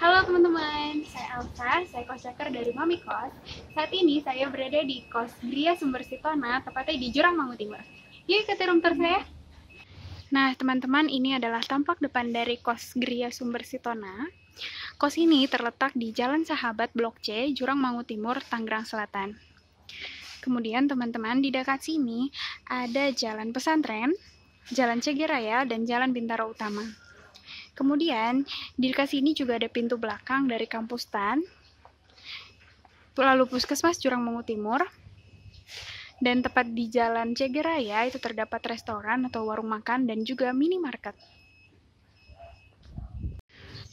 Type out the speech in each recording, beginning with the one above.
Halo teman-teman, saya Elsa, saya kos-checker dari Mami Kos. Saat ini saya berada di kos Gria Sumber Sitona, tepatnya di Jurang Mangu Timur. Yuk ikuti room tour saya. Nah, teman-teman, ini adalah tampak depan dari kos Gria Sumber Sitona. Kos ini terletak di Jalan Sahabat Blok C, Jurang Mangu Timur, Tangerang Selatan. Kemudian teman-teman, di dekat sini ada Jalan Pesantren, Jalan Cegeraya, dan Jalan Bintaro Utama. Kemudian, di dekat sini juga ada pintu belakang dari kampus TAN, lalu Puskesmas Jurang Mangu Timur, dan tepat di Jalan Cegeraya itu terdapat restoran atau warung makan dan juga minimarket.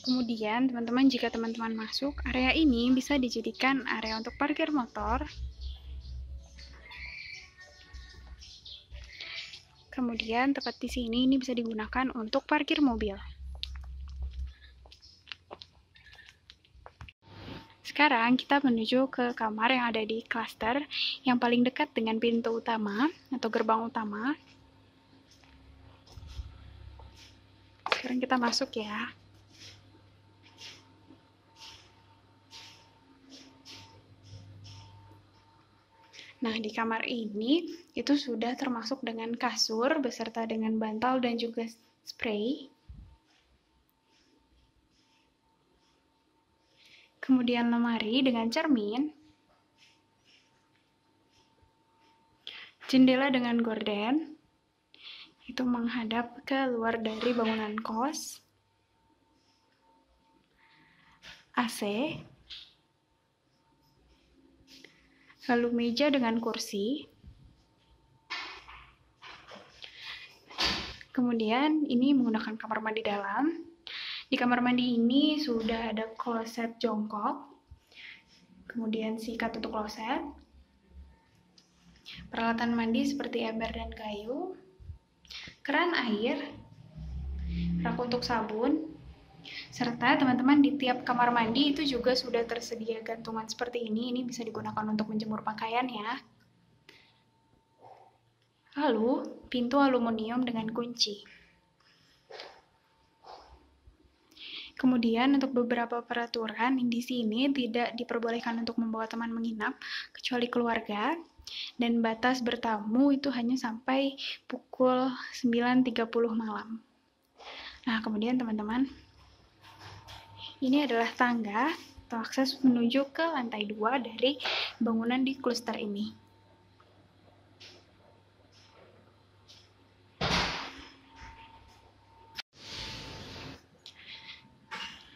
Kemudian, teman-teman, jika teman-teman masuk, area ini bisa dijadikan area untuk parkir motor. Kemudian, tepat di sini ini bisa digunakan untuk parkir mobil. Sekarang kita menuju ke kamar yang ada di klaster yang paling dekat dengan pintu utama atau gerbang utama. Sekarang kita masuk ya. Nah, di kamar ini itu sudah termasuk dengan kasur beserta dengan bantal dan juga spray. Kemudian lemari dengan cermin, jendela dengan gorden, itu menghadap ke luar dari bangunan kos, AC, lalu meja dengan kursi, kemudian ini menggunakan kamar mandi dalam, di kamar mandi ini sudah ada kloset jongkok, kemudian sikat untuk kloset, peralatan mandi seperti ember dan kayu, keran air, rak untuk sabun, serta teman-teman di tiap kamar mandi itu juga sudah tersedia gantungan seperti ini. Ini bisa digunakan untuk menjemur pakaian ya. Lalu, pintu aluminium dengan kunci. Kemudian untuk beberapa peraturan di sini tidak diperbolehkan untuk membawa teman menginap kecuali keluarga dan batas bertamu itu hanya sampai pukul 9.30 malam. Nah, kemudian teman-teman, ini adalah tangga atau akses menuju ke lantai 2 dari bangunan di kluster ini.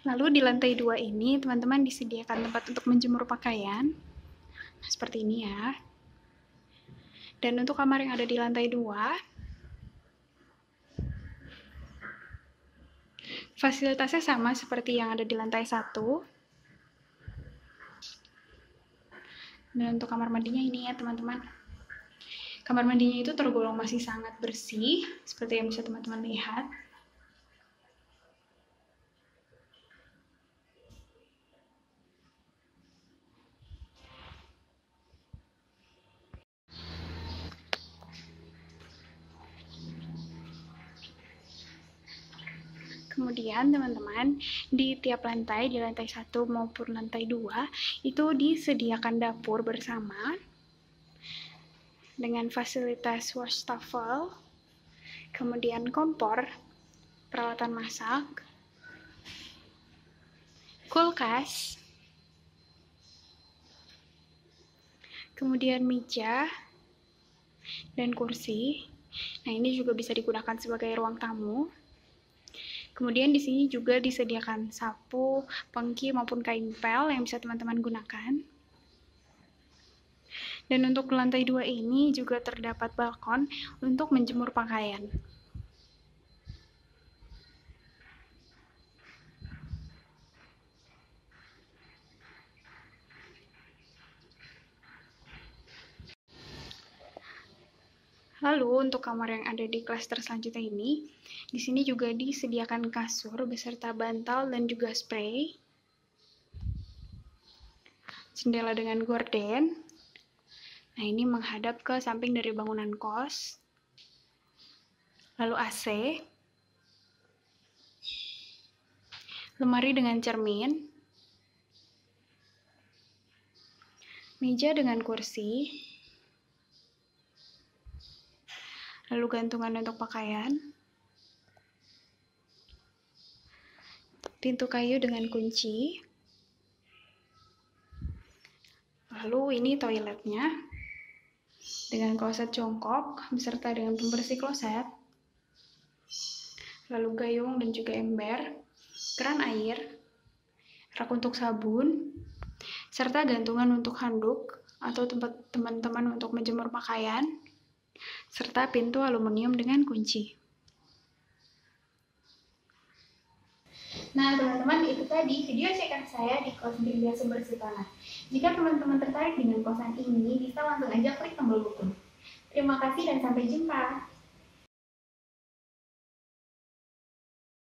Lalu di lantai dua ini, teman-teman disediakan tempat untuk menjemur pakaian. Nah, seperti ini ya. Dan untuk kamar yang ada di lantai dua, fasilitasnya sama seperti yang ada di lantai satu. Dan untuk kamar mandinya ini ya teman-teman. Kamar mandinya itu tergolong masih sangat bersih, seperti yang bisa teman-teman lihat. Kemudian teman-teman, di tiap lantai, di lantai satu maupun lantai dua itu disediakan dapur bersama dengan fasilitas wastafel, kemudian kompor, peralatan masak, kulkas, kemudian meja dan kursi. Nah, ini juga bisa digunakan sebagai ruang tamu. Kemudian di sini juga disediakan sapu, pengki maupun kain pel yang bisa teman-teman gunakan. Dan untuk lantai dua ini juga terdapat balkon untuk menjemur pakaian. Lalu untuk kamar yang ada di klaster selanjutnya ini, di sini juga disediakan kasur beserta bantal dan juga spray. Jendela dengan gorden. Nah, ini menghadap ke samping dari bangunan kos. Lalu AC. lemari dengan cermin, meja dengan kursi, lalu gantungan untuk pakaian, pintu kayu dengan kunci, lalu ini toiletnya dengan kloset jongkok beserta dengan pembersih kloset, lalu gayung dan juga ember, keran air, rak untuk sabun, serta gantungan untuk handuk atau tempat teman-teman untuk menjemur pakaian, serta pintu aluminium dengan kunci. Nah, teman-teman, itu tadi video cekan saya di kos Gereja Sumber Sitana. Jika teman-teman tertarik dengan kosan ini, bisa langsung aja klik tombol dukung. Terima kasih dan sampai jumpa.